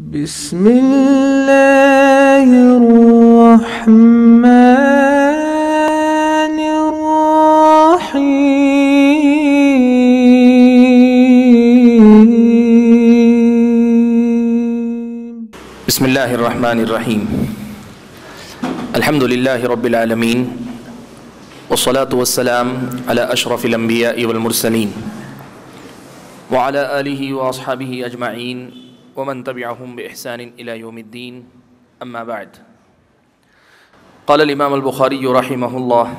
بسم الله الرحمن الرحيم. بسم الله الرحمن الرحيم. الحمد لله رب العالمين والصلاة والسلام على أشرف الأنبياء والمرسلين وعلى آله وأصحابه أجمعين. ومن تبعهم بإحسان إلى يوم الدين. أما بعد. قال الإمام البخاري رحمه الله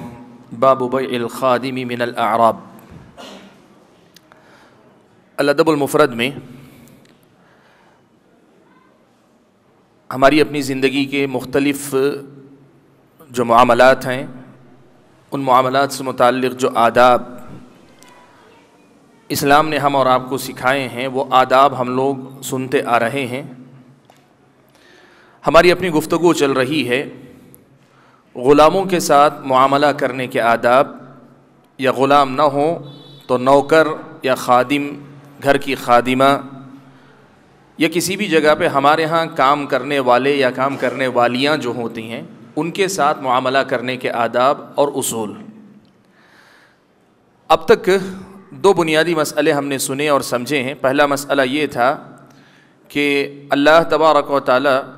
باب بيع الخادم من الأعراب. الادب المفرد میں ہماری اپنی زندگی کے مختلف جو معاملات ہیں، ان معاملات سے متعلق جو آداب اسلام نے ہم اور آپ کو سکھائے ہیں، وہ آداب ہم لوگ سنتے آ رہے ہیں۔ ہماری اپنی گفتگو چل رہی ہے۔ غلاموں کے ساتھ معاملہ کرنے کے آداب، یا غلام نہ ہوں تو نوکر یا خادم، گھر کی خادمہ، یا کسی بھی جگہ پہ ہمارے ہاں کام کرنے والے یا کام کرنے والیاں جو ہوتی ہیں، ان کے ساتھ معاملہ کرنے کے آداب اور اصول۔ اب تک دو بنیادی مسئلے ہم نے سنے اور سمجھے ہیں۔ پہلا مسئلہ یہ تھا کہ اللہ تبارک و تعالی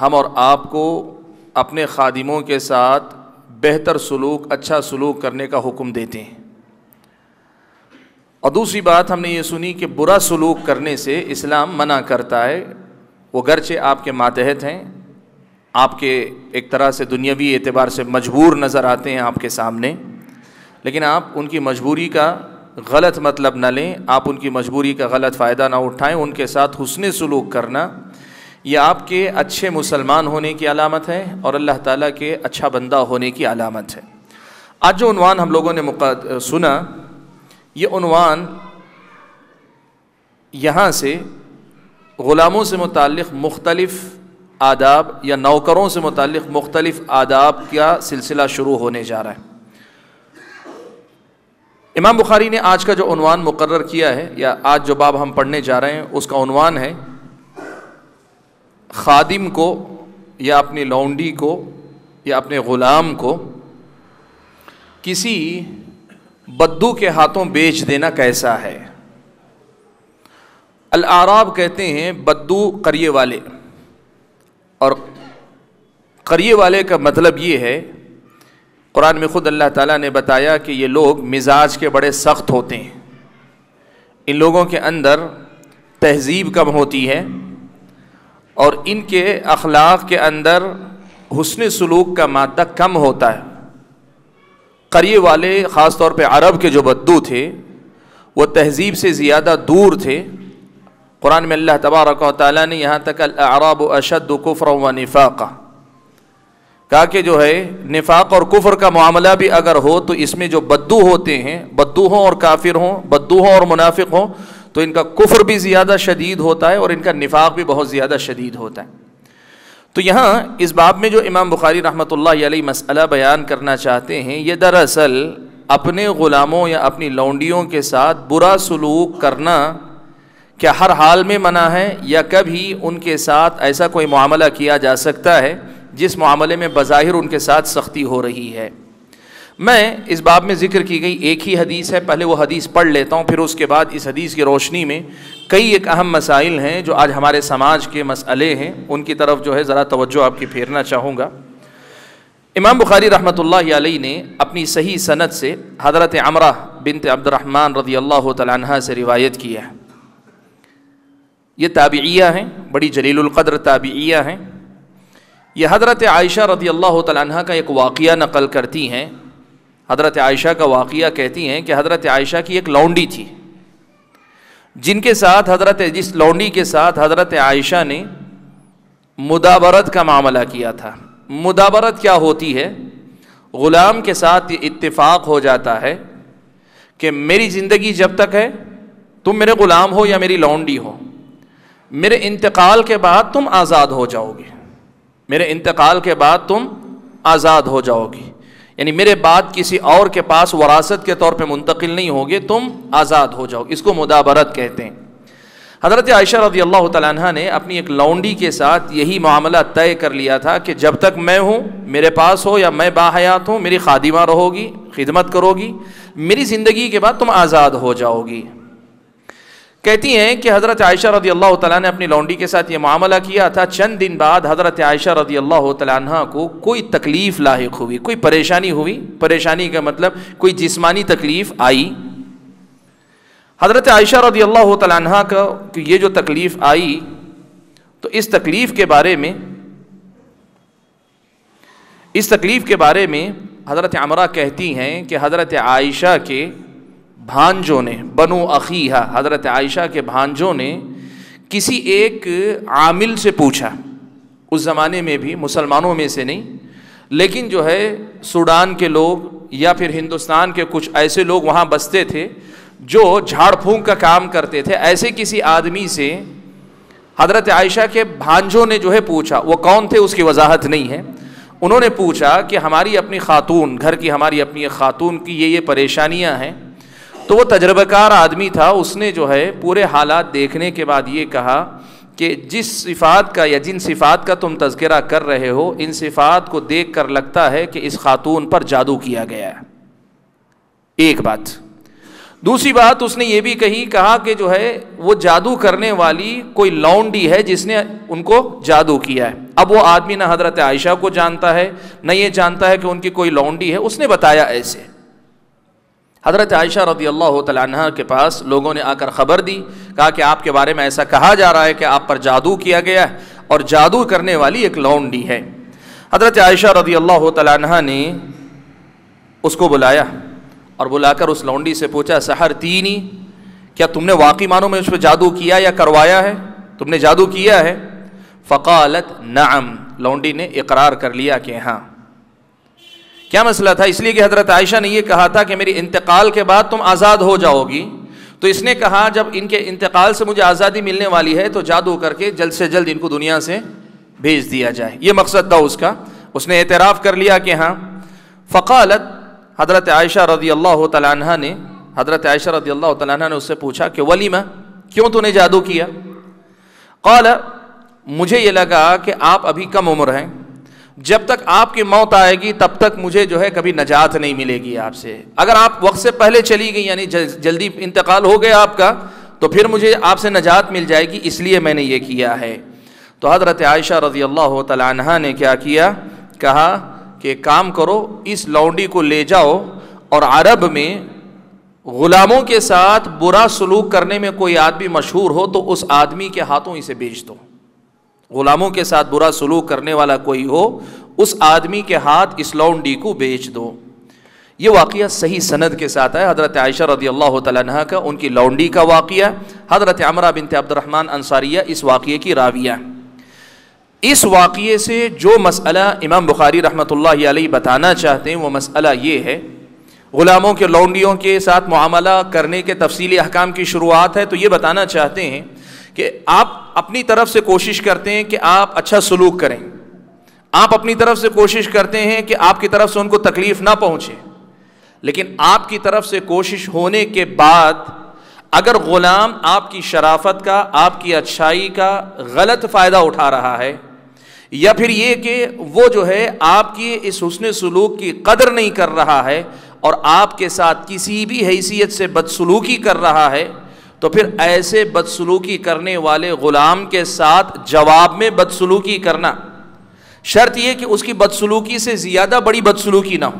ہم اور آپ کو اپنے خادموں کے ساتھ بہتر سلوک اچھا سلوک کرنے کا حکم دیتے ہیں۔ اور دوسری بات ہم نے یہ سنی کہ برا سلوک کرنے سے اسلام منع کرتا ہے۔ وہ گرچہ آپ کے ماتحت ہیں، آپ کے ایک طرح سے دنیاوی اعتبار سے مجبور نظر آتے ہیں آپ کے سامنے۔ لیکن آپ ان کی مجبوری کا غلط مطلب نہ لیں، آپ ان کی مجبوری کا غلط فائدہ نہ اٹھائیں، ان کے ساتھ حسن سلوک کرنا، یہ آپ کے اچھے مسلمان ہونے کی علامت ہے اور اللہ تعالیٰ کے اچھا بندہ ہونے کی علامت ہے۔ آج جو عنوان ہم لوگوں نے مقاد سنا، یہ عنوان یہاں سے غلاموں سے متعلق مختلف آداب یا نوکروں سے متعلق مختلف آداب کا سلسلہ شروع ہونے جا رہا ہے۔ امام بخاری نے آج کا جو عنوان مقرر کیا ہے، یا آج جو باب ہم پڑھنے جا رہے ہیں، اس کا عنوان ہے، خادم کو، یا اپنی لونڈی کو، یا اپنے غلام کو کسی بدو کے ہاتھوں بیچ دینا کیسا ہے۔ العراب کہتے ہیں، بدو قریے والے۔ اور قریے والے کا مطلب یہ ہے قرآن میں خود اللہ تعالیٰ نے بتایا کہ یہ لوگ مزاج کے بڑے سخت ہوتے ہیں۔ ان لوگوں کے اندر تہذیب کم ہوتی ہے اور ان کے اخلاق کے اندر حسن سلوک کا مادہ کم ہوتا ہے۔ قریے والے، خاص طور پہ عرب کے جو بدو تھے، وہ تہذیب سے زیادہ دور تھے۔ قرآن میں اللہ تبارک و تعالیٰ نے یہاں تک الاعراب و اشد و کفر و نفاق کہا کہ جو ہے، نفاق اور کفر کا معاملہ بھی اگر ہو تو اس میں جو بدو ہوتے ہیں، بدو ہوں اور کافر ہوں، بدو ہوں اور منافق ہوں، تو ان کا کفر بھی زیادہ شدید ہوتا ہے اور ان کا نفاق بھی بہت زیادہ شدید ہوتا ہے۔ تو یہاں اس باب میں جو امام بخاری رحمۃ اللہ علیہ مسئلہ بیان کرنا چاہتے ہیں، یہ دراصل اپنے غلاموں یا اپنی لونڈیوں کے ساتھ برا سلوک کرنا کیا ہر حال میں منع ہے یا کبھی ان کے ساتھ ایسا کوئی معاملہ کیا جا سکتا ہے؟ جس معاملے میں بظاہر ان کے ساتھ سختی ہو رہی ہے۔ میں اس باب میں ذکر کی گئی ایک ہی حدیث ہے، پہلے وہ حدیث پڑھ لیتا ہوں، پھر اس کے بعد اس حدیث کی روشنی میں کئی ایک اہم مسائل ہیں جو آج ہمارے سماج کے مسئلے ہیں۔ ان کی طرف جو ہے ذرا توجہ آپ کی پھیرنا چاہوں گا۔ امام بخاری رحمۃ اللہ علیہ نے اپنی صحیح صنعت سے حضرت عمرہ بنت عبد الرحمن رضی اللہ تعالیٰ عنہ سے روایت کیا ہے۔ یہ تابعیہ ہیں، بڑی جلیل القدر تابعیہ ہیں۔ یہ حضرت عائشہ رضی اللہ تعالیٰ عنہ کا ایک واقعہ نقل کرتی ہیں۔ حضرت عائشہ کا واقعہ کہتی ہیں کہ حضرت عائشہ کی ایک لونڈی تھی۔ جن کے ساتھ حضرت، جس لونڈی کے ساتھ حضرت عائشہ نے مدابرت کا معاملہ کیا تھا۔ مدابرت کیا ہوتی ہے؟ غلام کے ساتھ یہ اتفاق ہو جاتا ہے کہ میری زندگی جب تک ہے، تم میرے غلام ہو یا میری لونڈی ہو۔ میرے انتقال کے بعد تم آزاد ہو جاؤ گے۔ میرے انتقال کے بعد تم آزاد ہو جاؤ گی۔ یعنی میرے بعد کسی اور کے پاس وراثت کے طور پہ منتقل نہیں ہوگے تم آزاد ہو جاؤ اس کو مدابرت کہتے ہیں۔ حضرت عائشہ رضی اللہ تعالیٰ عنہ نے اپنی ایک لونڈی کے ساتھ یہی معاملہ طے کر لیا تھا کہ جب تک میں ہوں، میرے پاس ہو یا میں باحیات ہوں، میری خادمہ رہو گی، خدمت کرو گی، میری زندگی کے بعد تم آزاد ہو جاؤ گی۔ کہتی ہیں کہ حضرت عائشہ رضی اللہ تعالیٰ نے اپنی لونڈی کے ساتھ یہ معاملہ کیا تھا۔ چند دن بعد حضرت عائشہ رضی اللہ تعالیٰ عنہ کو کوئی تکلیف لاحق ہوئی، کوئی پریشانی ہوئی۔ پریشانی کا مطلب کوئی جسمانی تکلیف آئی۔ حضرت عائشہ رضی اللہ تعالیٰ عنہ کا کہ یہ جو تکلیف آئی، تو اس تکلیف کے بارے میں، اس تکلیف کے بارے میں حضرت عمرہ کہتی ہیں کہ حضرت عائشہ کے بھانجوں نے، بنو عقیہ حضرت عائشہ کے بھانجوں نے کسی ایک عامل سے پوچھا۔ اس زمانے میں بھی، مسلمانوں میں سے نہیں، لیکن جو ہے، سوڈان کے لوگ یا پھر ہندوستان کے کچھ ایسے لوگ وہاں بستے تھے جو جھاڑ پھونک کا کام کرتے تھے۔ ایسے کسی آدمی سے حضرت عائشہ کے بھانجوں نے جو ہے پوچھا، وہ کون تھے؟ اس کی وضاحت نہیں ہے۔ انہوں نے پوچھا کہ ہماری اپنی خاتون، گھر کی ہماری اپنی خاتون کی یہ یہ پریشانیاں ہیں۔ تو وہ تجربہ کار آدمی تھا، اس نے جو ہے پورے حالات دیکھنے کے بعد یہ کہا کہ جس صفات کا یا جن صفات کا تم تذکرہ کر رہے ہو، ان صفات کو دیکھ کر لگتا ہے کہ اس خاتون پر جادو کیا گیا ہے۔ ایک بات۔ دوسری بات، اس نے یہ بھی کہی، کہا کہ جو ہے وہ جادو کرنے والی کوئی لونڈی ہے جس نے ان کو جادو کیا ہے۔ اب وہ آدمی نہ حضرت عائشہ کو جانتا ہے، نہ یہ جانتا ہے کہ ان کی کوئی لونڈی ہے، اس نے بتایا ایسے۔ حضرت عائشہ رضی اللہ تعالیٰ عنہ کے پاس لوگوں نے آ کر خبر دی، کہا کہ آپ کے بارے میں ایسا کہا جا رہا ہے کہ آپ پر جادو کیا گیا ہے اور جادو کرنے والی ایک لونڈی ہے۔ حضرت عائشہ رضی اللہ تعالیٰ عنہ نے اس کو بلایا اور بلا کر اس لونڈی سے پوچھا، سحر تینی، کیا تم نے واقعی معنوں میں اس پہ جادو کیا یا کروایا ہے؟ تم نے جادو کیا ہے؟ فقالت، نعم، لونڈی نے اقرار کر لیا کہ ہاں۔ کیا مسئلہ تھا؟ اس لیے کہ حضرت عائشہ نے یہ کہا تھا کہ میری انتقال کے بعد تم آزاد ہو جاؤ گی۔ تو اس نے کہا، جب ان کے انتقال سے مجھے آزادی ملنے والی ہے، تو جادو کر کے جلد سے جلد ان کو دنیا سے بھیج دیا جائے۔ یہ مقصد تھا اس کا۔ اس نے اعتراف کر لیا کہ ہاں۔ فقالت، حضرت عائشہ رضی اللہ تعالیٰ عنہ نے، حضرت عائشہ رضی اللہ تعالیٰ عنہ نے اس سے پوچھا کہ، ولیمہ، کیوں تو نے جادو کیا؟ قال، مجھے یہ لگا کہ آپ ابھی کم عمر ہیں۔ جب تک آپ کی موت آئے گی، تب تک مجھے جو ہے کبھی نجات نہیں ملے گی آپ سے۔ اگر آپ وقت سے پہلے چلی گئی یعنی جلدی انتقال ہو گیا آپ کا، تو پھر مجھے آپ سے نجات مل جائے گی، اس لیے میں نے یہ کیا ہے۔ تو حضرت عائشہ رضی اللہ تعالیٰ عنہ نے کیا کیا؟ کہا کہ کام کرو، اس لونڈی کو لے جاؤ اور عرب میں غلاموں کے ساتھ برا سلوک کرنے میں کوئی آدمی مشہور ہو تو اس آدمی کے ہاتھوں اسے بیچ دو۔ غلاموں کے ساتھ برا سلوک کرنے والا کوئی ہو، اس آدمی کے ہاتھ اس لونڈی کو بیچ دو۔ یہ واقعہ صحیح سند کے ساتھ ہے۔ حضرت عائشہ رضی اللہ تعالیٰ عنہ کا، ان کی لونڈی کا واقعہ۔ حضرت عمرہ بنت عبد الرحمن انصاریہ اس واقعے کی راویہ اس واقعے سے جو مسئلہ امام بخاری رحمۃ اللہ علیہ بتانا چاہتے ہیں، وہ مسئلہ یہ ہے، غلاموں کے لونڈیوں کے ساتھ معاملہ کرنے کے تفصیلی احکام کی شروعات ہے تو یہ بتانا چاہتے ہیں کہ آپ اپنی طرف سے کوشش کرتے ہیں کہ آپ اچھا سلوک کریں۔ آپ اپنی طرف سے کوشش کرتے ہیں کہ آپ کی طرف سے ان کو تکلیف نہ پہنچے۔ لیکن آپ کی طرف سے کوشش ہونے کے بعد اگر غلام آپ کی شرافت کا، آپ کی اچھائی کا غلط فائدہ اٹھا رہا ہے، یا پھر یہ کہ وہ جو ہے آپ کی اس حسن سلوک کی قدر نہیں کر رہا ہے اور آپ کے ساتھ کسی بھی حیثیت سے بدسلوکی کر رہا ہے تو پھر ایسے بدسلوکی کرنے والے غلام کے ساتھ جواب میں بدسلوکی کرنا۔ شرط یہ کہ اس کی بدسلوکی سے زیادہ بڑی بدسلوکی نہ ہو۔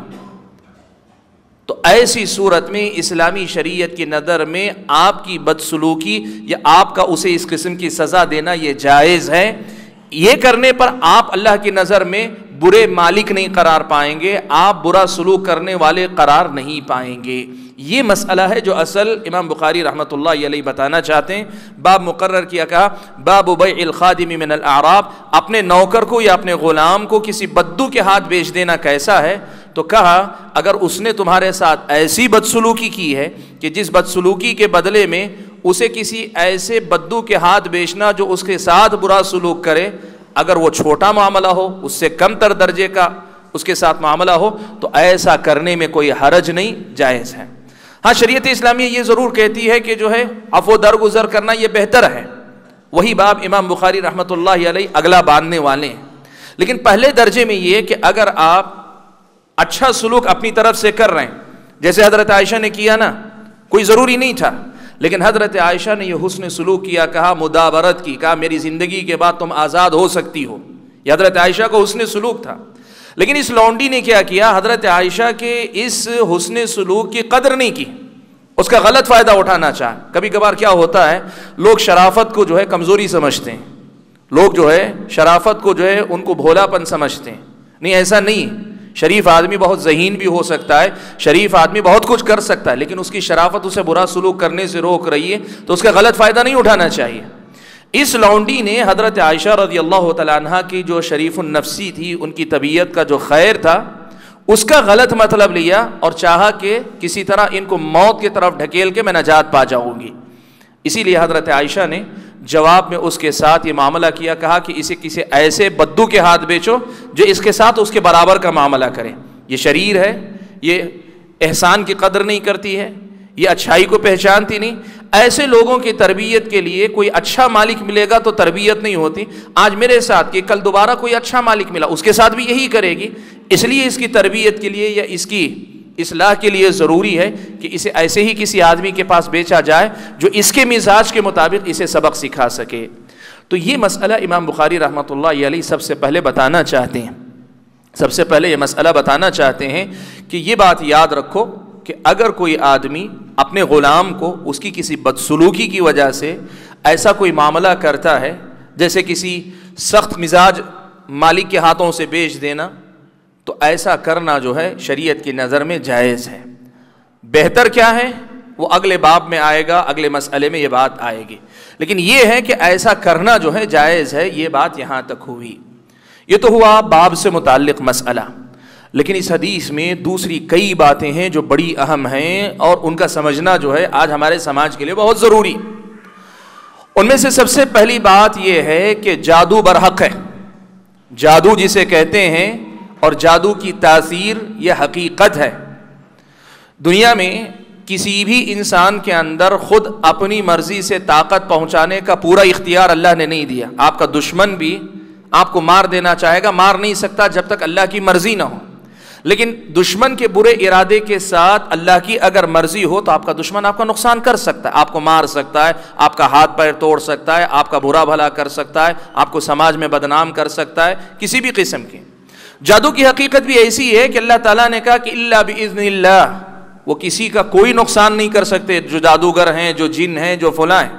تو ایسی صورت میں اسلامی شریعت کی نظر میں آپ کی بدسلوکی یا آپ کا اسے اس قسم کی سزا دینا یہ جائز ہے۔ یہ کرنے پر آپ اللہ کی نظر میں برے مالک نہیں قرار پائیں گے، آپ برا سلوک کرنے والے قرار نہیں پائیں گے۔ یہ مسئلہ ہے جو اصل امام بخاری رحمۃ اللہ علیہ بتانا چاہتے ہیں۔ باب مقرر کیا کہا، باب الخادم من الاعراب۔ اپنے نوکر کو یا اپنے غلام کو کسی بدو کے ہاتھ بیچ دینا کیسا ہے؟ تو کہا، اگر اس نے تمہارے ساتھ ایسی بدسلوکی کی ہے کہ جس بدسلوکی کے بدلے میں اسے کسی ایسے بدو کے ہاتھ بیچنا جو اس کے ساتھ برا سلوک کرے، اگر وہ چھوٹا معاملہ ہو، اس سے کم تر درجے کا اس کے ساتھ معاملہ ہو، تو ایسا کرنے میں کوئی حرج نہیں، جائز ہے۔ ہاں شریعت اسلامیہ یہ ضرور کہتی ہے کہ جو ہے افو درگزر کرنا یہ بہتر ہے۔ وہی باب امام بخاری رحمۃ اللہ علیہ اگلا باندھنے والے ہیں۔ لیکن پہلے درجے میں یہ کہ اگر آپ اچھا سلوک اپنی طرف سے کر رہے ہیں، جیسے حضرت عائشہ نے کیا نا، کوئی ضروری نہیں تھا۔ لیکن حضرت عائشہ نے یہ حسن سلوک کیا، کہا مدابرت کی، کہا، میری زندگی کے بعد تم آزاد ہو سکتی ہو۔ یہ حضرت عائشہ کو حسن سلوک تھا۔ لیکن اس لونڈی نے کیا کیا؟ حضرت عائشہ کے اس حسن سلوک کی قدر نہیں کی۔ اس کا غلط فائدہ اٹھانا چاہ کبھی کبھار کیا ہوتا ہے، لوگ شرافت کو جو ہے کمزوری سمجھتے ہیں۔ لوگ جو ہے شرافت کو جو ہے ان کو بھولا پن سمجھتے ہیں۔ نہیں، ایسا نہیں۔ شریف آدمی بہت ذہین بھی ہو سکتا ہے۔ شریف آدمی بہت کچھ کر سکتا ہے، لیکن اس کی شرافت، اسے برا سلوک کرنے سے روک رہی ہے، تو اس کا غلط فائدہ نہیں اٹھانا چاہیے۔ اس لونڈی نے حضرت عائشہ رضی اللہ تعالیٰ عنہ کی جو شریف النفسی تھی، ان کی طبیعت کا جو خیر تھا، اس کا غلط مطلب لیا اور چاہا کہ کسی طرح ان کو موت کی طرف ڈھکیل کے میں نجات پا جاؤں گی۔ اسی لیے حضرت عائشہ نے جواب میں اس کے ساتھ یہ معاملہ کیا، کہا کہ اسے کسی ایسے بدو کے ہاتھ بیچو جو اس کے ساتھ اس کے برابر کا معاملہ کرے۔ یہ شریر ہے، یہ احسان کی قدر نہیں کرتی ہے، یہ اچھائی کو پہچانتی نہیں۔ ایسے لوگوں کی تربیت کے لیے کوئی اچھا مالک ملے گا تو تربیت نہیں ہوتی۔ آج میرے ساتھ کہ کل دوبارہ کوئی اچھا مالک ملا، اس کے ساتھ بھی یہی کرے گی۔ اس لیے اس کی تربیت کے لیے یا اس کی اصلاح کے لیے ضروری ہے کہ اسے ایسے ہی کسی آدمی کے پاس بیچا جائے جو اس کے مزاج کے مطابق اسے سبق سکھا سکے۔ تو یہ مسئلہ امام بخاری رحمۃ اللہ علیہ سب سے پہلے بتانا چاہتے ہیں۔ سب سے پہلے یہ مسئلہ بتانا چاہتے ہیں کہ یہ بات یاد رکھو کہ اگر کوئی آدمی اپنے غلام کو اس کی کسی بدسلوکی کی وجہ سے ایسا کوئی معاملہ کرتا ہے، جیسے کسی سخت مزاج مالک کے ہاتھوں سے بیچ دینا، تو ایسا کرنا جو ہے شریعت کی نظر میں جائز ہے۔ بہتر کیا ہے؟ وہ اگلے باب میں آئے گا، اگلے مسئلے میں یہ بات آئے گی۔ لیکن یہ ہے کہ ایسا کرنا جو ہے جائز ہے، یہ بات یہاں تک ہوئی۔ یہ تو ہوا باب سے متعلق مسئلہ۔ لیکن اس حدیث میں دوسری کئی باتیں ہیں جو بڑی اہم ہیں اور ان کا سمجھنا جو ہے آج ہمارے سماج کے لیے بہت ضروری۔ ان میں سے سب سے پہلی بات یہ ہے کہ جادو برحق ہے۔ جادو جسے کہتے ہیں اور جادو کی تاثیر یہ حقیقت ہے۔ دنیا میں کسی بھی انسان کے اندر خود اپنی مرضی سے طاقت پہنچانے کا پورا اختیار اللہ نے نہیں دیا۔ آپ کا دشمن بھی آپ کو مار دینا چاہے گا، مار نہیں سکتا جب تک اللہ کی مرضی نہ ہو۔ لیکن دشمن کے برے ارادے کے ساتھ اللہ کی اگر مرضی ہو تو آپ کا دشمن آپ کا نقصان کر سکتا ہے، آپ کو مار سکتا ہے، آپ کا ہاتھ پیر توڑ سکتا ہے، آپ کا برا بھلا کر سکتا ہے، آپ کو سماج میں بدنام کر سکتا ہے، کسی بھی قسم کے جادو کی حقیقت بھی ایسی ہے کہ اللہ تعالیٰ نے کہا کہ اللہ بزن اللہ، وہ کسی کا کوئی نقصان نہیں کر سکتے، جو جادوگر ہیں، جو جن ہیں، جو فلاں ہیں۔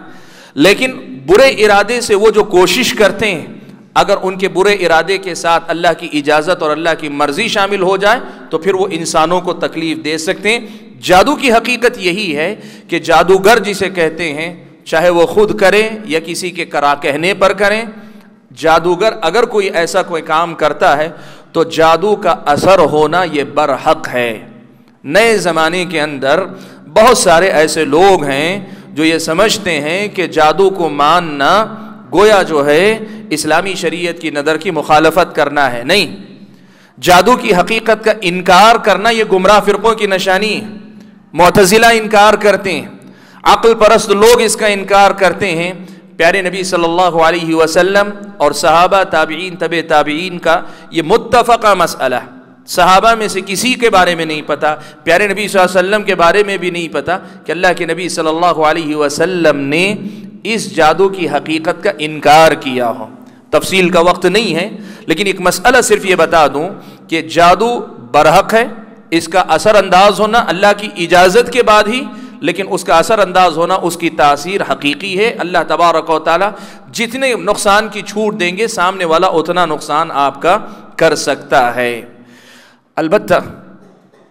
لیکن برے ارادے سے وہ جو کوشش کرتے ہیں اگر ان کے برے ارادے کے ساتھ اللہ کی اجازت اور اللہ کی مرضی شامل ہو جائے، تو پھر وہ انسانوں کو تکلیف دے سکتے ہیں۔ جادو کی حقیقت یہی ہے کہ جادوگر جسے کہتے ہیں، چاہے وہ خود کریں یا کسی کے کرا کہنے پر کریں، جادوگر اگر کوئی ایسا کوئی کام کرتا ہے، تو جادو کا اثر ہونا یہ برحق ہے۔ نئے زمانے کے اندر بہت سارے ایسے لوگ ہیں جو یہ سمجھتے ہیں کہ جادو کو ماننا گویا جو ہے اسلامی شریعت کی نظر کی مخالفت کرنا ہے۔ نہیں، جادو کی حقیقت کا انکار کرنا یہ گمراہ فرقوں کی نشانی معتزلہ انکار کرتے ہیں، عقل پرست لوگ اس کا انکار کرتے ہیں۔ پیارے نبی صلی اللہ علیہ وسلم اور صحابہ تابعین طب تابعین کا یہ متفقہ مسئلہ صحابہ میں سے کسی کے بارے میں نہیں پتا، پیارے نبی صلی اللہ علیہ وسلم کے بارے میں بھی نہیں پتا کہ اللہ کے نبی صلی اللہ علیہ وسلم نے اس جادو کی حقیقت کا انکار کیا ہو تفصیل کا وقت نہیں ہے، لیکن ایک مسئلہ صرف یہ بتا دوں کہ جادو برحق ہے، اس کا اثر انداز ہونا اللہ کی اجازت کے بعد ہی، لیکن اس کا اثر انداز ہونا اس کی تاثیر حقیقی ہے۔ اللہ تبارک و تعالیٰ جتنے نقصان کی چھوٹ دیں گے، سامنے والا اتنا نقصان آپ کا کر سکتا ہے۔ البتہ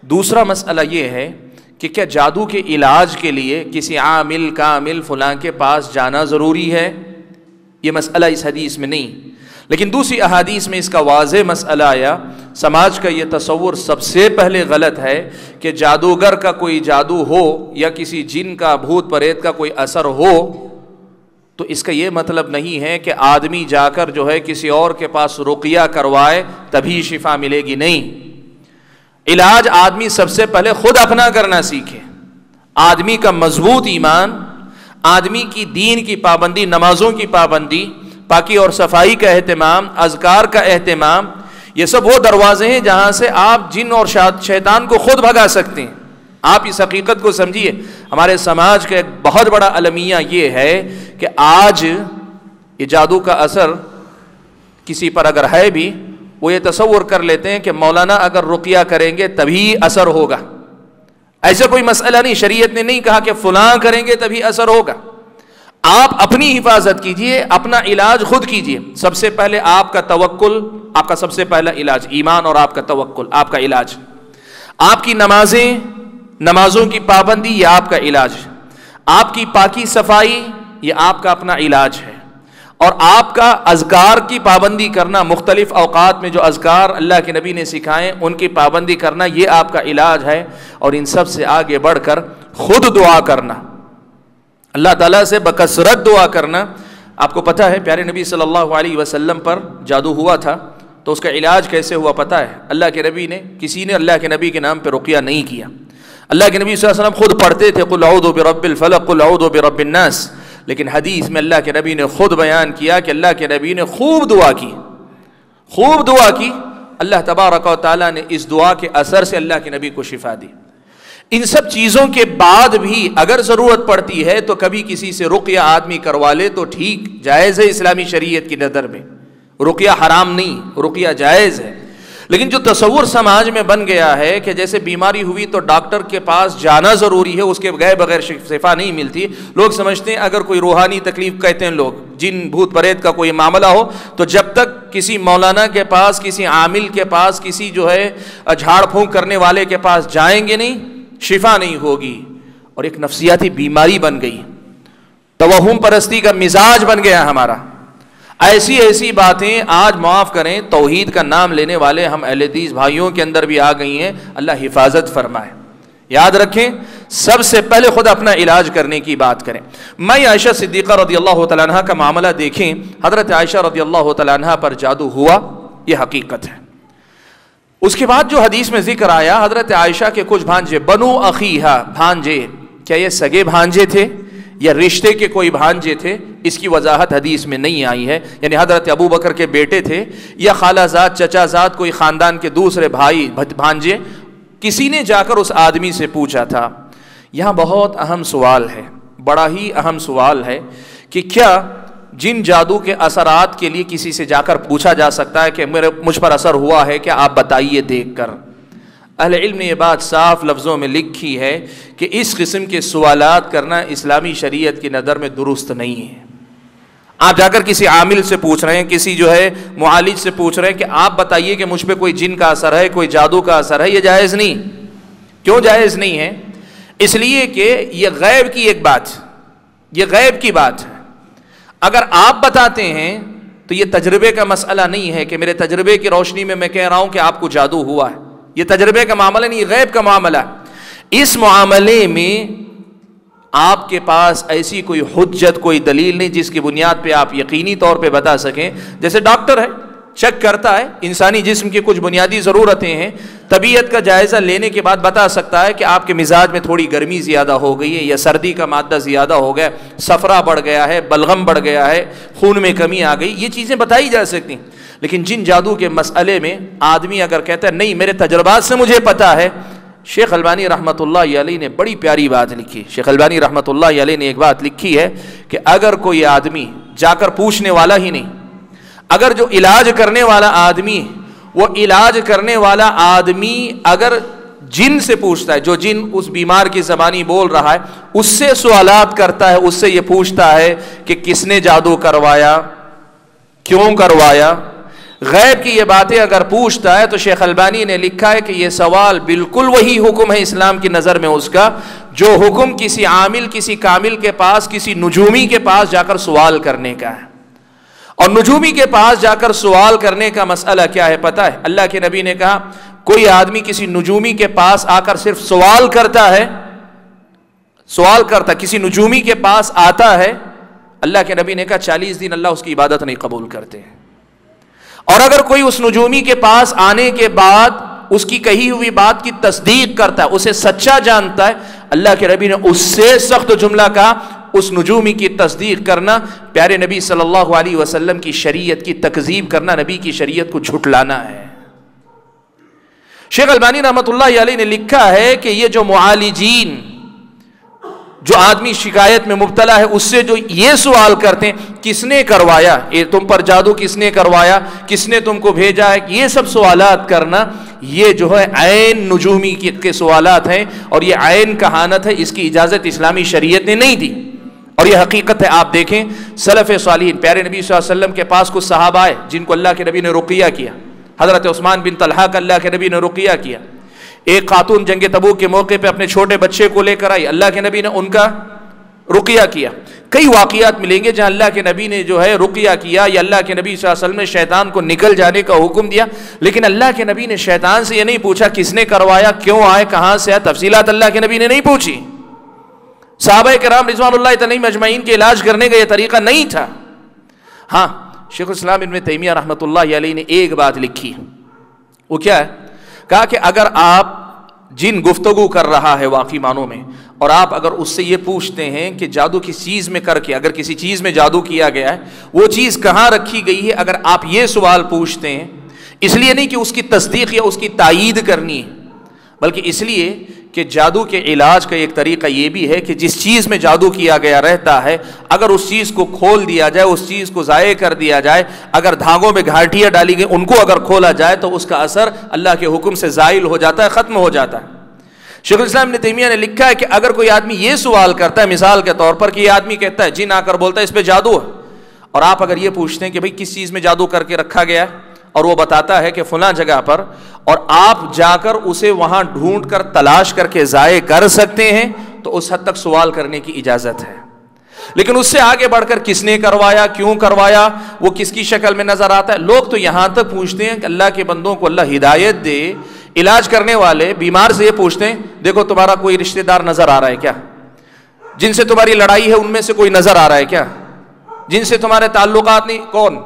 دوسرا مسئلہ یہ ہے کہ کیا جادو کے علاج کے لیے کسی عامل، کامل فلاں کے پاس جانا ضروری ہے؟ یہ مسئلہ اس حدیث میں نہیں۔ لیکن دوسری احادیث میں اس کا واضح مسئلہ آیا۔ سماج کا یہ تصور سب سے پہلے غلط ہے کہ جادوگر کا کوئی جادو ہو یا کسی جن کا، بھوت پریت کا کوئی اثر ہو، تو اس کا یہ مطلب نہیں ہے کہ آدمی جا کر جو ہے کسی اور کے پاس رقیہ کروائے تبھی شفا ملے گی۔ نہیں۔ علاج آدمی سب سے پہلے خود اپنا کرنا سیکھے۔ آدمی کا مضبوط ایمان، آدمی کی دین کی پابندی، نمازوں کی پابندی، پاکی اور صفائی کا اہتمام، اذکار کا اہتمام، یہ سب وہ دروازے ہیں جہاں سے آپ جن اور شیطان کو خود بھگا سکتے ہیں۔ آپ اس حقیقت کو سمجھیے۔ ہمارے سماج کا ایک بہت بڑا المیہ یہ ہے کہ آج یہ جادو کا اثر کسی پر اگر ہے بھی وہ یہ تصور کر لیتے ہیں کہ مولانا اگر رقیہ کریں گے تبھی اثر ہوگا۔ ایسا کوئی مسئلہ نہیں، شریعت نے نہیں کہا کہ فلاں کریں گے تبھی اثر ہوگا۔ آپ اپنی حفاظت کیجیے، اپنا علاج خود کیجیے۔ سب سے پہلے آپ کا توکل، آپ کا سب سے پہلا علاج، ایمان اور آپ کا توکل، آپ کا علاج۔ آپ کی نمازیں، نمازوں کی پابندی، یہ آپ کا علاج۔ آپ کی پاکی صفائی، یہ آپ کا اپنا علاج ہے۔ اور آپ کا اذکار کی پابندی کرنا مختلف اوقات میں جو اذکار اللہ کے نبی نے سکھائے ان کی پابندی کرنا یہ آپ کا علاج ہے اور ان سب سے آگے بڑھ کر خود دعا کرنا۔ اللہ تعالیٰ سے بکثرت دعا کرنا۔ آپ کو پتہ ہے پیارے نبی صلی اللہ علیہ وسلم پر جادو ہوا تھا، تو اس کا علاج کیسے ہوا پتہ ہے؟ اللہ کے نبی نے، کسی نے اللہ کے نبی کے نام پہ رقیہ نہیں کیا۔ اللہ کے نبی صلی اللہ علیہ وسلم خود پڑھتے تھے، قل اعوذ برب الفلق، قل اعوذ برب الناس۔ لیکن حدیث میں اللہ کے نبی نے خود بیان کیا کہ اللہ کے نبی نے خوب دعا کی۔ خوب دعا کی۔ اللہ تبارک و تعالیٰ نے اس دعا کے اثر سے اللہ کے نبی کو شفا دی۔ ان سب چیزوں کے بعد بھی اگر ضرورت پڑتی ہے تو کبھی کسی سے رقیہ آدمی کروا لے تو ٹھیک۔ جائز ہے اسلامی شریعت کی نظر میں۔ رقیہ حرام نہیں، رقیہ جائز ہے۔ لیکن جو تصور سماج میں بن گیا ہے کہ جیسے بیماری ہوئی تو ڈاکٹر کے پاس جانا ضروری ہے، اس کے گئے بغیر شفا نہیں ملتی۔ لوگ سمجھتے ہیں اگر کوئی روحانی تکلیف کہتے ہیں لوگ، جن بھوت پریت کا کوئی معاملہ ہو، تو جب تک کسی مولانا کے پاس، کسی عامل کے پاس، کسی جو ہے، جھاڑ پھونک کرنے والے کے پاس جائیں گے نہیں، شفا نہیں ہوگی۔ اور ایک نفسیاتی بیماری بن گئی۔ توہم پرستی کا مزاج بن گیا ہمارا۔ ایسی ایسی باتیں آج معاف کریں، توحید کا نام لینے والے ہم اہل حدیث بھائیوں کے اندر بھی آ گئی ہیں۔ اللہ حفاظت فرمائے۔ یاد رکھیں، سب سے پہلے خود اپنا علاج کرنے کی بات کریں۔ میں عائشہ صدیقہ رضی اللہ تعالیٰ عنہ کا معاملہ دیکھیں، حضرت عائشہ رضی اللہ تعالیٰ عنہ پر جادو ہوا، یہ حقیقت ہے۔ اس کے بعد جو حدیث میں ذکر آیا، حضرت عائشہ کے کچھ بھانجے، بنو عقیہ بھانجے، کیا یہ سگے بھانجے تھے؟ یا رشتے کے کوئی بھانجے تھے، اس کی وضاحت حدیث میں نہیں آئی ہے۔ یعنی حضرت ابو بکر کے بیٹے تھے یا خالہ زاد، چچا زاد کوئی خاندان کے دوسرے بھائی بھانجے، کسی نے جا کر اس آدمی سے پوچھا تھا، یہاں بہت اہم سوال ہے، بڑا ہی اہم سوال ہے کہ کیا جن جادو کے اثرات کے لیے کسی سے جا کر پوچھا جا سکتا ہے کہ میرے مجھ پر اثر ہوا ہے، کیا آپ بتائیے دیکھ کر؟ اہل علم نے یہ بات صاف لفظوں میں لکھی ہے کہ اس قسم کے سوالات کرنا اسلامی شریعت کی نظر میں درست نہیں ہے۔ آپ جا کر کسی عامل سے پوچھ رہے ہیں، کسی جو ہے معالج سے پوچھ رہے ہیں کہ آپ بتائیے کہ مجھ پہ کوئی جن کا اثر ہے، کوئی جادو کا اثر ہے، یہ جائز نہیں۔ کیوں جائز نہیں ہے؟ اس لیے کہ یہ غیب کی ایک بات، یہ غیب کی بات ہے۔ اگر آپ بتاتے ہیں تو یہ تجربے کا مسئلہ نہیں ہے کہ میرے تجربے کی روشنی میں میں کہہ رہا ہوں کہ آپ کو جادو ہوا ہے۔ یہ تجربے کا معاملہ نہیں غیب کا معاملہ۔ اس معاملے میں آپ کے پاس ایسی کوئی حجت، کوئی دلیل نہیں جس کی بنیاد پہ آپ یقینی طور پہ بتا سکیں۔ جیسے ڈاکٹر ہے۔ چیک کرتا ہے، انسانی جسم کی کچھ بنیادی ضرورتیں ہیں۔ طبیعت کا جائزہ لینے کے بعد بتا سکتا ہے کہ آپ کے مزاج میں تھوڑی گرمی زیادہ ہو گئی ہے یا سردی کا مادہ زیادہ ہو گیا سفرہ بڑھ گیا ہے، بلغم بڑھ گیا ہے، خون میں کمی آ گئی۔ یہ چیزیں بتائی جا سکتی لیکن جن جادو کے مسئلے میں آدمی اگر کہتا ہے، نہیں، میرے تجربات سے مجھے پتا ہے۔ شیخ البانی رحمۃ اللہ علیہ نے بڑی پیاری بات لکھی۔ شیخ البانی رحمۃ اللہ علیہ نے ایک بات لکھی ہے کہ اگر کوئی آدمی جا کر پوچھنے والا ہی نہیں اگر جو علاج کرنے والا آدمی، وہ علاج کرنے والا آدمی اگر جن سے پوچھتا ہے، جو جن اس بیمار کی زبانی بول رہا ہے، اس سے سوالات کرتا ہے، اس سے یہ پوچھتا ہے کہ کس نے جادو کروایا، کیوں کروایا؟ غیب کی یہ باتیں اگر پوچھتا ہے تو شیخ البانی نے لکھا ہے کہ یہ سوال بالکل وہی حکم ہے اسلام کی نظر میں اس کا، جو حکم کسی عامل، کسی کامل کے پاس، کسی نجومی کے پاس جا کر سوال کرنے کا ہے۔ اور نجومی کے پاس جا کر سوال کرنے کا مسئلہ کیا ہے پتہ ہے؟ اللہ کے نبی نے کہا، کوئی آدمی کسی نجومی کے پاس آ کر صرف سوال کرتا ہے، سوال کرتا، کسی نجومی کے پاس آتا ہے، اللہ کے نبی نے کہا، چالیس دن اللہ اس کی عبادت نہیں قبول کرتے۔ ہیں اور اگر کوئی اس نجومی کے پاس آنے کے بعد اس کی کہی ہوئی بات کی تصدیق کرتا ہے اسے سچا جانتا ہے، اللہ کے ربی نے اس سے سخت جملہ کہا اس نجومی کی تصدیق کرنا، پیارے نبی صلی اللہ علیہ وسلم کی شریعت کی تکذیب کرنا، نبی کی شریعت کو جھٹلانا ہے۔ شیخ البانی رحمۃ اللہ علیہ نے لکھا ہے کہ یہ جو معالجین، جو آدمی شکایت میں مبتلا ہے، اس سے جو یہ سوال کرتے ہیں، کس نے کروایا؟ یہ تم پر جادو کس نے کروایا؟ کس نے تم کو بھیجا؟ ہے یہ سب سوالات کرنا، یہ جو ہے عین نجومی کے سوالات ہیں اور یہ عین کہانت ہے، اس کی اجازت اسلامی شریعت نے نہیں دی۔ اور یہ حقیقت ہے، آپ دیکھیں، سلف صالحین، پیارے نبی صلی اللہ علیہ وسلم کے پاس کچھ صحابہ آئے، جن کو اللہ کے نبی نے رقیہ کیا۔ حضرت عثمان بن طلحہ کا اللہ کے نبی نے رقیہ کیا۔ ایک خاتون جنگ تبو کے موقع پہ اپنے چھوٹے بچے کو لے کر آئی، اللہ کے نبی نے ان کا رقیہ کیا۔ کئی واقعات ملیں گے جہاں اللہ کے نبی نے جو ہے رقیہ کیا، یا اللہ کے نبی صلی اللہ علیہ وسلم نے شیطان کو نکل جانے کا حکم دیا، لیکن اللہ کے نبی نے شیطان سے یہ نہیں پوچھا، کس نے کروایا، کیوں آئے، کہاں سے آئے، تفصیلات اللہ کے نبی نے نہیں پوچھی۔ صحابہ کرام رضوان اللہ تعالی مجمعین کے علاج کرنے کا یہ طریقہ نہیں تھا۔ ہاں شیخ الاسلام ابن تیمیہ رحمۃ اللہ علیہ نے ایک بات لکھی۔ وہ کیا ہے؟ کہا کہ اگر آپ جن گفتگو کر رہا ہے واقعی معنوں میں، اور آپ اگر اس سے یہ پوچھتے ہیں کہ جادو کس چیز میں کر کے، اگر کسی چیز میں جادو کیا گیا ہے، وہ چیز کہاں رکھی گئی ہے؟ اگر آپ یہ سوال پوچھتے ہیں، اس لیے نہیں کہ اس کی تصدیق یا اس کی تائید کرنی ہے، بلکہ اس لیے کہ جادو کے علاج کا ایک طریقہ یہ بھی ہے کہ جس چیز میں جادو کیا گیا رہتا ہے، اگر اس چیز کو کھول دیا جائے، اس چیز کو ضائع کر دیا جائے، اگر دھاگوں میں گھاٹیاں ڈالی گئی ان کو اگر کھولا جائے تو اس کا اثر اللہ کے حکم سے زائل ہو جاتا ہے، ختم ہو جاتا ہے۔ شیخ الاسلام نے تیمیہ نے لکھا ہے کہ اگر کوئی آدمی یہ سوال کرتا ہے، مثال کے طور پر کہ یہ آدمی کہتا ہے جی جن آ کر بولتا ہے، اس پہ جادو ہے۔ اور آپ اگر یہ پوچھتے ہیں کہ بھائی کس چیز میں جادو کر کے رکھا گیا ہے؟ اور وہ بتاتا ہے کہ فلاں جگہ پر اور آپ جا کر اسے وہاں ڈھونڈ کر تلاش کر کے ضائع کر سکتے ہیں، تو اس حد تک سوال کرنے کی اجازت ہے۔ لیکن اس سے آگے بڑھ کر کس نے کروایا، کیوں کروایا، وہ کس کی شکل میں نظر آتا ہے؟ لوگ تو یہاں تک پوچھتے ہیں کہ اللہ کے بندوں کو اللہ ہدایت دے، علاج کرنے والے بیمار سے یہ پوچھتے ہیں، دیکھو تمہارا کوئی رشتہ دار نظر آ رہا ہے کیا؟ جن سے تمہاری لڑائی ہے، ان میں سے کوئی نظر آ رہا ہے کیا؟ جن سے تمہارے تعلقات نہیں، کون؟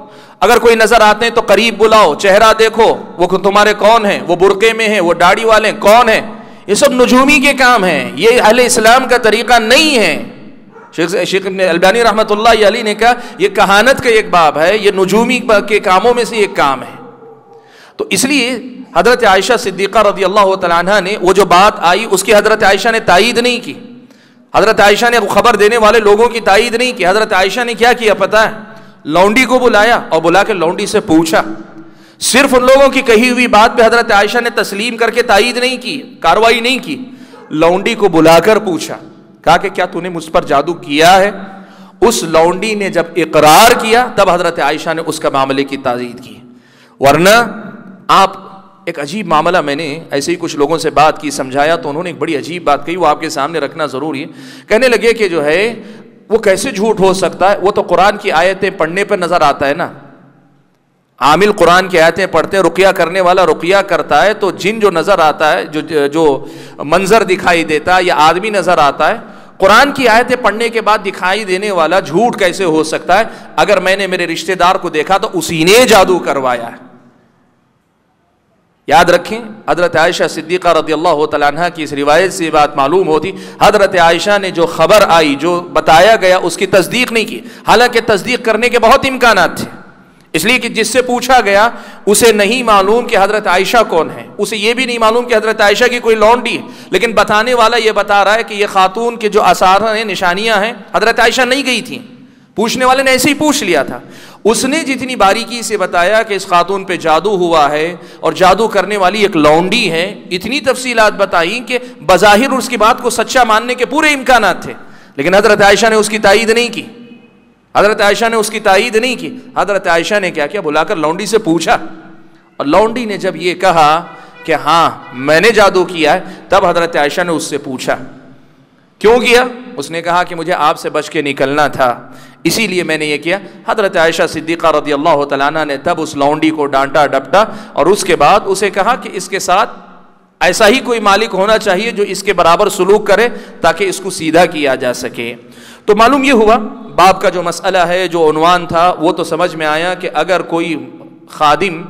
اگر کوئی نظر آتے ہیں تو قریب بلاؤ، چہرہ دیکھو، وہ تمہارے کون ہیں؟ وہ برقے میں ہیں، وہ داڑھی والے کون ہیں؟ یہ سب نجومی کے کام ہیں، یہ اہل اسلام کا طریقہ نہیں ہے۔ شیخ شیخ البانی رحمۃ اللہ علی نے کہا، یہ کہانت کا ایک باب ہے، یہ نجومی کے کاموں میں سے ایک کام ہے۔ تو اس لیے حضرت عائشہ صدیقہ رضی اللہ تعالیٰ عنہ نے وہ جو بات آئی، اس کی حضرت عائشہ نے تائید نہیں کی۔ حضرت عائشہ نے خبر دینے والے لوگوں کی تائید نہیں کی۔ حضرت عائشہ نے کیا کیا پتا ہے لونڈی کو بلایا اور بلا کے لونڈی سے پوچھا۔ صرف ان لوگوں کی کہی ہوئی بات پہ حضرت عائشہ نے تسلیم کر کے تائید نہیں کی کاروائی نہیں کی۔ لونڈی کو بلا کر پوچھا، کہا کہ کیا تو نے مجھ پر جادو کیا ہے؟ اس لونڈی نے جب اقرار کیا، تب حضرت عائشہ نے اس کا معاملے کی تائید کی۔ ورنہ آپ، ایک عجیب معاملہ میں نے ایسے ہی کچھ لوگوں سے بات کی، سمجھایا تو انہوں نے ایک بڑی عجیب بات کہی، وہ آپ کے سامنے رکھنا ضروری ہے۔ کہنے لگے کہ جو ہے وہ کیسے جھوٹ ہو سکتا ہے؟ وہ تو قرآن کی آیتیں پڑھنے پہ نظر آتا ہے نا۔ عامل قرآن کی آیتیں پڑھتے ہیں، رقیہ کرنے والا رقیہ کرتا ہے تو جن جو نظر آتا ہے، جو جو منظر دکھائی دیتا ہے یا آدمی نظر آتا ہے، قرآن کی آیتیں پڑھنے کے بعد دکھائی دینے والا جھوٹ کیسے ہو سکتا ہے؟ اگر میں نے میرے رشتہ دار کو دیکھا تو اسی نے جادو کروایا ہے۔ یاد رکھیں، حضرت عائشہ صدیقہ رضی اللہ تعالیٰ عنہ کی اس روایت سے یہ بات معلوم ہوتی، حضرت عائشہ نے جو خبر آئی، جو بتایا گیا، اس کی تصدیق نہیں کی۔ حالانکہ تصدیق کرنے کے بہت امکانات تھے۔ اس لیے کہ جس سے پوچھا گیا، اسے نہیں معلوم کہ حضرت عائشہ کون ہے اسے یہ بھی نہیں معلوم کہ حضرت عائشہ کی کوئی لونڈی ہے۔ لیکن بتانے والا یہ بتا رہا ہے کہ یہ خاتون کے جو آثار ہیں، نشانیاں ہیں، حضرت عائشہ نہیں گئی تھیں۔ پوچھنے والے نے ایسے ہی پوچھ لیا تھا۔ اس نے جتنی باریکی سے بتایا کہ اس خاتون پہ جادو ہوا ہے اور جادو کرنے والی ایک لونڈی ہے، اتنی تفصیلات بتائی کہ بظاہر اس کی بات کو سچا ماننے کے پورے امکانات تھے۔ لیکن حضرت عائشہ نے اس کی تائید نہیں کی۔ حضرت عائشہ نے اس کی تائید نہیں کی۔ حضرت عائشہ نے کیا کیا؟ بلا کر لونڈی سے پوچھا۔ اور لونڈی نے جب یہ کہا کہ ہاں میں نے جادو کیا ہے، تب حضرت عائشہ نے اس سے پوچھا۔ کیوں کیا؟ اس نے کہا کہ مجھے آپ سے بچ کے نکلنا تھا۔ اسی لیے میں نے یہ کیا۔ حضرت عائشہ صدیقہ رضی اللہ تعالیٰ نے تب اس لونڈی کو ڈانٹا، ڈپٹا اور اس کے بعد اسے کہا کہ اس کے ساتھ ایسا ہی کوئی مالک ہونا چاہیے جو اس کے برابر سلوک کرے تاکہ اس کو سیدھا کیا جا سکے۔ تو معلوم یہ ہوا، باپ کا جو مسئلہ ہے، جو عنوان تھا، وہ تو سمجھ میں آیا کہ اگر کوئی خادم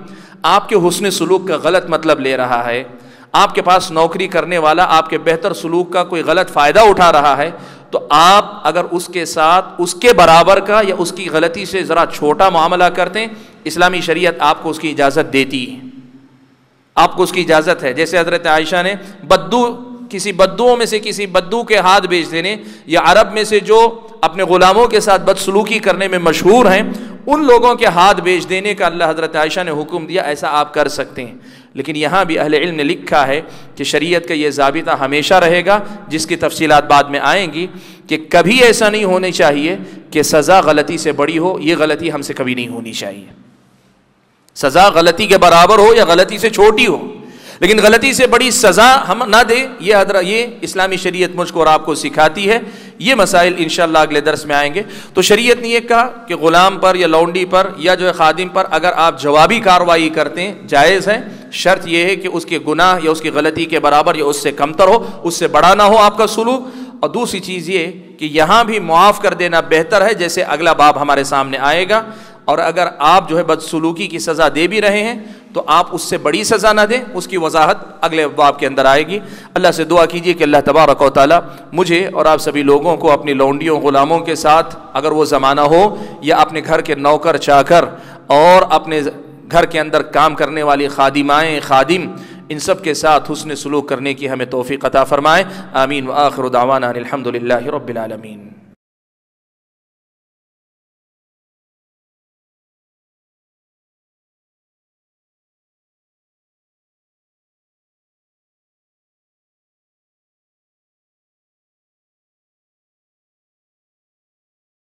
آپ کے حسن سلوک کا غلط مطلب لے رہا ہے آپ کے پاس نوکری کرنے والا آپ کے بہتر سلوک کا کوئی غلط فائدہ اٹھا رہا ہے، تو آپ اگر اس کے ساتھ، اس کے برابر کا یا اس کی غلطی سے ذرا چھوٹا معاملہ کرتے ہیں اسلامی شریعت آپ کو اس کی اجازت دیتی ہے۔ آپ کو اس کی اجازت ہے۔ جیسے حضرت عائشہ نے بدو، کسی بدوؤں میں سے کسی بدو کے ہاتھ بیچ دینے یا عرب میں سے جو اپنے غلاموں کے ساتھ بدسلوکی کرنے میں مشہور ہیں، ان لوگوں کے ہاتھ بیچ دینے کا اللہ حضرت عائشہ نے حکم دیا، ایسا آپ کر سکتے ہیں۔ لیکن یہاں بھی اہل علم نے لکھا ہے کہ شریعت کا یہ ضابطہ ہمیشہ رہے گا، جس کی تفصیلات بعد میں آئیں گی کہ کبھی ایسا نہیں ہونی چاہیے کہ سزا غلطی سے بڑی ہو، یہ غلطی ہم سے کبھی نہیں ہونی چاہیے۔ سزا غلطی کے برابر ہو یا غلطی سے چھوٹی ہو، لیکن غلطی سے بڑی سزا ہم نہ دیں، یہ حضرت، یہ اسلامی شریعت مجھ کو اور آپ کو سکھاتی ہے یہ مسائل انشاءاللہ اگلے درس میں آئیں گے۔ تو شریعت نے یہ کہا کہ غلام پر یا لونڈی پر یا جو ہے خادم پر اگر آپ جوابی کاروائی کرتے ہیں، جائز ہے۔ شرط یہ ہے کہ اس کے گناہ یا اس کی غلطی کے برابر یا اس سے کمتر ہو، اس سے بڑا نہ ہو آپ کا سلوک۔ اور دوسری چیز یہ کہ یہاں بھی معاف کر دینا بہتر ہے، جیسے اگلا باب ہمارے سامنے آئے گا۔ اور اگر آپ جو ہے بدسلوکی کی سزا دے بھی رہے ہیں، تو آپ اس سے بڑی سزا نہ دیں، اس کی وضاحت اگلے باب کے اندر آئے گی۔ اللہ سے دعا کیجیے کہ اللہ تبارک و تعالیٰ مجھے اور آپ سبھی لوگوں کو اپنی لونڈیوں، غلاموں کے ساتھ اگر وہ زمانہ ہو یا اپنے گھر کے نوکر چا کر اور اپنے گھر کے اندر کام کرنے والی خادمائیں، خادم، ان سب کے ساتھ حسن سلوک کرنے کی ہمیں توفیق عطا فرمائے۔ آمین۔ و آخر دعوانا الحمد للہ رب العالمین۔